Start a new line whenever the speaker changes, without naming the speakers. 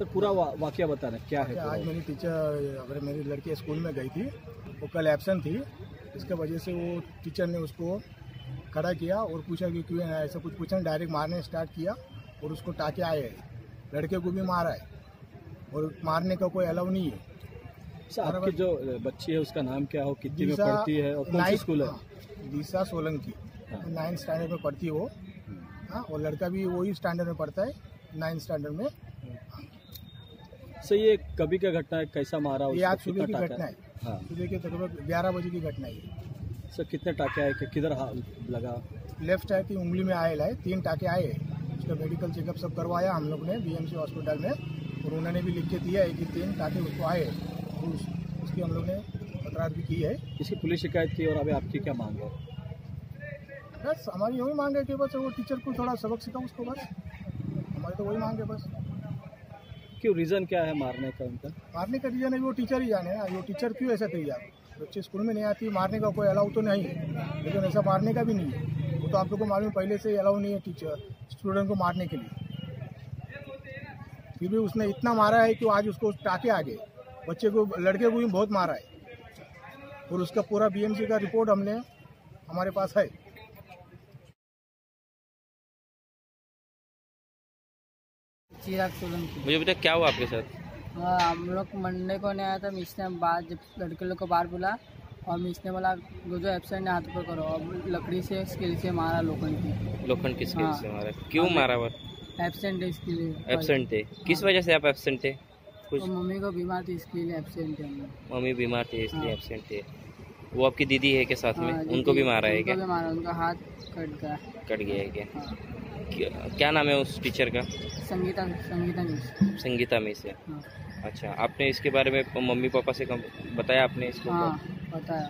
Sir पूरा वा, वाकया बताना क्या है
क्या
पूरा?
आज मेरी टीचर अगर मेरी लड़की स्कूल में गई थी वो कल एबसेंट थी इसके वजह से वो टीचर ने उसको खड़ा किया और पूछा कि क्यों है ऐसा कुछ पूछा डायरेक्ट मारने स्टार्ट किया और उसको टाके आए। हैं लड़के को भी मारा है और मारने का कोई अलाउ नहीं है।
सर आपकी जो बच्ची है उसका नाम क्या हो कितनी में पढ़ती है और कौन सी स्कूल है?
हाँ, दिशा सोलंकी।
हाँ।
नाइन्थ स्टैंडर्ड में पढ़ती है वो। हाँ और लड़का भी वही स्टैंडर्ड में पढ़ता है नाइन्थ स्टैंडर्ड में।
सर ये कभी का घटना है कैसा मारा
ये आज सुबह की घटना है?
हाँ।
सुबह के तकरीबन ग्यारह बजे की घटना है
सर कितने टाके आए कि किधर हाथ लगा?
लेफ़्ट है कि उंगली में आयल है तीन टाके आए। उसका मेडिकल चेकअप सब करवाया हम लोग ने बीएमसी हॉस्पिटल में। और उन्होंने भी लिख के दिया है कि तीन टाके उसको आए। उस, उसकी हम लोग ने तकरार भी की है।
इसकी पुलिस शिकायत की और अभी आपकी क्या मांग है?
बस हमारी यही मांग है कि बस वो टीचर को थोड़ा सबक सिखाओ उसको बस। हमारी तो वही मांग है बस।
क्यों? रीजन क्या है मारने का उनका?
मारने का रीजन है वो टीचर ही जाने। ना वो टीचर क्यों ऐसा तैयार? बच्चे स्कूल में नहीं आती, मारने का कोई अलाउ तो नहीं है। लेकिन ऐसा मारने का भी नहीं है। वो तो आप लोग को मालूम पहले से अलाउ नहीं है टीचर स्टूडेंट को मारने के लिए। फिर भी उसने इतना मारा है कि आज उसको टाके आ गए बच्चे को, लड़के को भी बहुत मारा है। और उसका पूरा बीएमसी का रिपोर्ट हमने, हमारे पास है।
चिराग सोलंकी
मुझे बेटा क्या हुआ आपके साथ?
हाँ हम लोग मंडे को नहीं आया था मिस ने बाहर जब लड़के लोग को बाहर बुला और मिस ने बोला वो जो एबसेंट है हाथ पर करो। और लकड़ी से स्किल से मारा लोखंड की
लोखंड किस स्किल
हाँ।
से मारा। क्यों मारा वो?
एबसेंट है इसके लिए।
एबसेंट थे किस वजह से आप एबसेंट थे कुछ
मम्मी को बीमार थी इसके लिए एबसेंट है लोग।
मम्मी बीमार थे इसलिए
हाँ।
एबसेंट थे वो आपकी दीदी है के साथ में?
हाँ,
उनको भी मारा है क्या?
मारा उनका हाथ कट गया।
कट गया है क्या?
हाँ।
क्या- नाम है उस टीचर का?
संगीता संगीता मिस
संगीता मिस है।
हाँ
अच्छा आपने इसके बारे में मम्मी पापा से कम बताया आपने इसको
हाँ बताया।